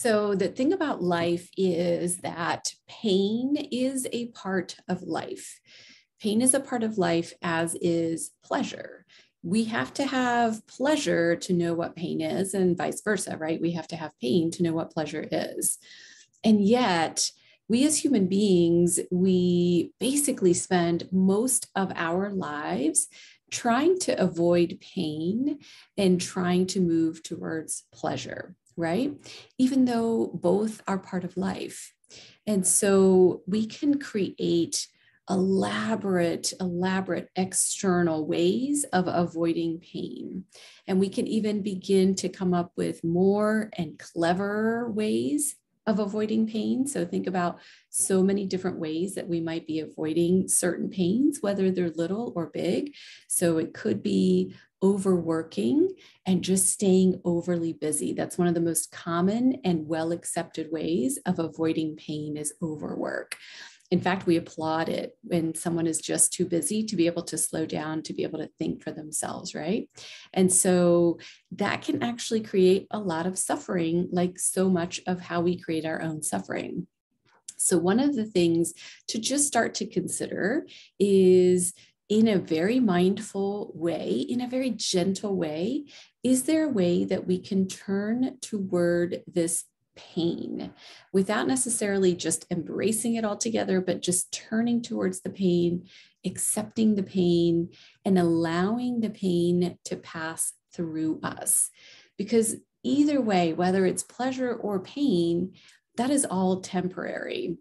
So, the thing about life is that pain is a part of life. Pain is a part of life, as is pleasure. We have to have pleasure to know what pain is, and vice versa, right? We have to have pain to know what pleasure is. And yet, we as human beings, we basically spend most of our lives trying to avoid pain and trying to move towards pleasure right? Even though both are part of life. And so we can create elaborate, elaborate external ways of avoiding pain. And we can even begin to come up with more and cleverer ways of avoiding pain. So think about so many different ways that we might be avoiding certain pains, whether they're little or big. So it could be overworking and just staying overly busy. That's one of the most common and well accepted ways of avoiding pain is overwork. In fact, we applaud it when someone is just too busy to be able to slow down, to be able to think for themselves, right? And so that can actually create a lot of suffering, like so much of how we create our own suffering. So, one of the things to just start to consider is in a very mindful way, in a very gentle way, is there a way that we can turn toward this pain without necessarily just embracing it altogether, but just turning towards the pain, accepting the pain, and allowing the pain to pass through us? Because either way, whether it's pleasure or pain, that is all temporary.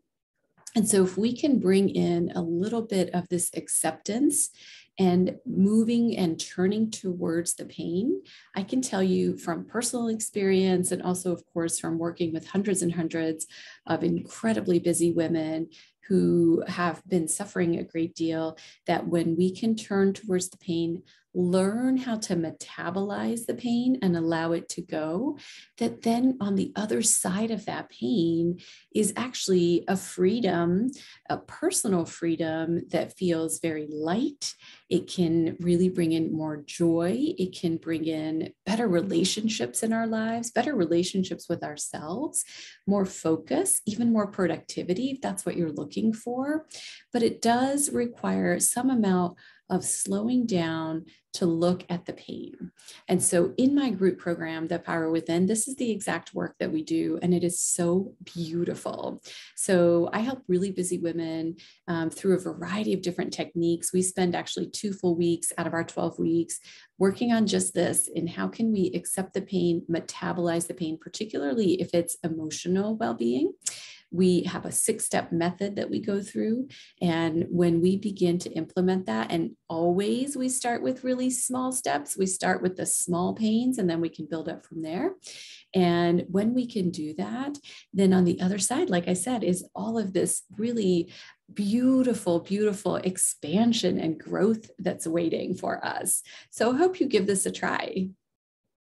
And so, if we can bring in a little bit of this acceptance and moving and turning towards the pain, I can tell you from personal experience and also, of course, from working with hundreds and hundreds of incredibly busy women who have been suffering a great deal, that when we can turn towards the pain, learn how to metabolize the pain and allow it to go, that then on the other side of that pain is actually a freedom, a personal freedom that feels very light. It can really bring in more joy. It can bring in better relationships in our lives, better relationships with ourselves, more focus, even more productivity, if that's what you're looking for. But it does require some amount of slowing down to look at the pain. And so in my group program, The Power Within, this is the exact work that we do, and it is so beautiful. So I help really busy women um, through a variety of different techniques. We spend actually two full weeks out of our 12 weeks working on just this in how can we accept the pain, metabolize the pain, particularly if it's emotional well-being. We have a six step method that we go through. And when we begin to implement that, and always we start with really small steps, we start with the small pains and then we can build up from there. And when we can do that, then on the other side, like I said, is all of this really beautiful, beautiful expansion and growth that's waiting for us. So I hope you give this a try.